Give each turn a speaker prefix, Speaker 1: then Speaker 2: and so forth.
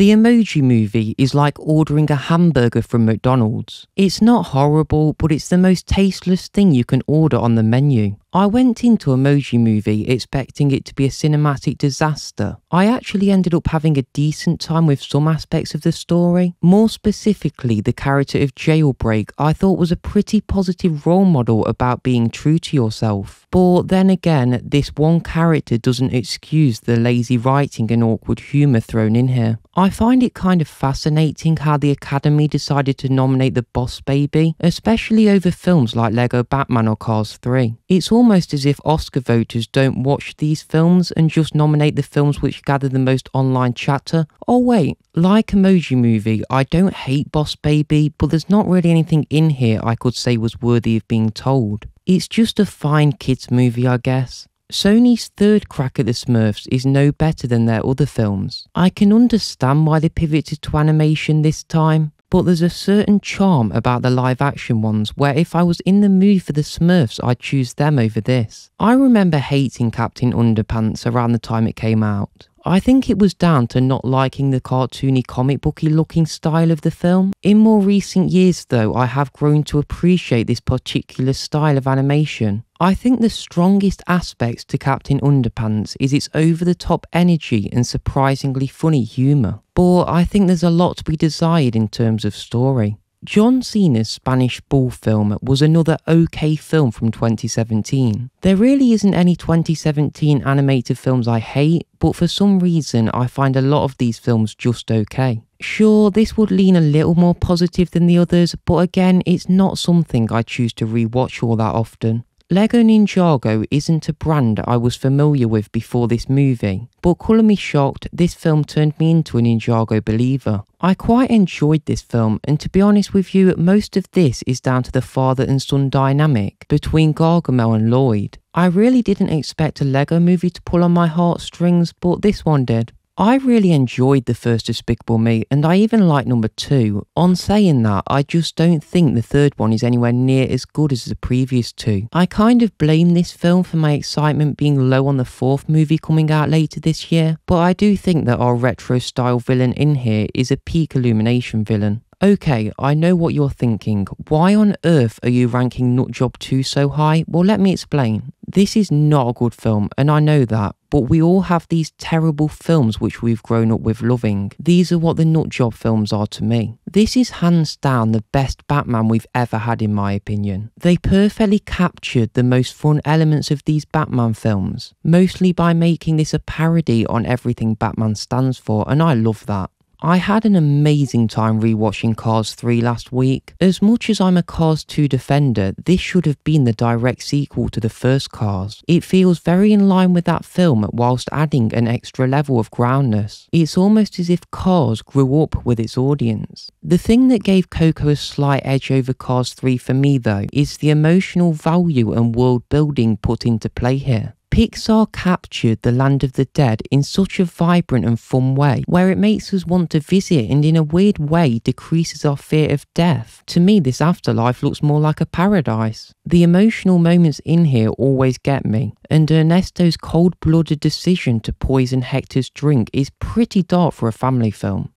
Speaker 1: The Emoji Movie is like ordering a hamburger from McDonald's. It's not horrible, but it's the most tasteless thing you can order on the menu. I went into Emoji Movie expecting it to be a cinematic disaster. I actually ended up having a decent time with some aspects of the story. More specifically, the character of Jailbreak I thought was a pretty positive role model about being true to yourself. But then again, this one character doesn't excuse the lazy writing and awkward humour thrown in here. I find it kind of fascinating how the Academy decided to nominate the Boss Baby, especially over films like Lego Batman or Cars 3. It's almost as if Oscar voters don't watch these films and just nominate the films which gather the most online chatter. Oh wait, like Emoji Movie, I don't hate Boss Baby, but there's not really anything in here I could say was worthy of being told. It's just a fine kids movie, I guess. Sony's third crack at the Smurfs is no better than their other films. I can understand why they pivoted to animation this time, but there's a certain charm about the live action ones where if I was in the mood for the Smurfs, I'd choose them over this. I remember hating Captain Underpants around the time it came out. I think it was down to not liking the cartoony comic booky looking style of the film. In more recent years though, I have grown to appreciate this particular style of animation. I think the strongest aspects to Captain Underpants is its over the top energy and surprisingly funny humour. But I think there's a lot to be desired in terms of story. John Cena's Spanish Bull film was another okay film from 2017. There really isn't any 2017 animated films I hate, but for some reason I find a lot of these films just okay. Sure, this would lean a little more positive than the others, but again, it's not something I choose to rewatch all that often. Lego Ninjago isn't a brand I was familiar with before this movie, but colour me shocked, this film turned me into a Ninjago believer. I quite enjoyed this film, and to be honest with you, most of this is down to the father and son dynamic between Garmadon and Lloyd. I really didn't expect a Lego movie to pull on my heartstrings, but this one did. I really enjoyed the first Despicable Me, and I even like number two. On saying that, I just don't think the third one is anywhere near as good as the previous two. I kind of blame this film for my excitement being low on the fourth movie coming out later this year, but I do think that our retro style villain in here is a peak Illumination villain. Okay, I know what you're thinking. Why on earth are you ranking Nutjob 2 so high? Well, let me explain. This is not a good film, and I know that, but we all have these terrible films which we've grown up with loving. These are what the Nutjob films are to me. This is hands down the best Batman we've ever had, in my opinion. They perfectly captured the most fun elements of these Batman films, mostly by making this a parody on everything Batman stands for, and I love that. I had an amazing time rewatching Cars 3 last week. As much as I'm a Cars 2 defender, this should have been the direct sequel to the first Cars. It feels very in line with that film whilst adding an extra level of groundness. It's almost as if Cars grew up with its audience. The thing that gave Coco a slight edge over Cars 3 for me though is the emotional value and world building put into play here. Pixar captured the land of the dead in such a vibrant and fun way, where it makes us want to visit and in a weird way decreases our fear of death. To me, this afterlife looks more like a paradise. The emotional moments in here always get me, and Ernesto's cold blooded decision to poison Hector's drink is pretty dark for a family film.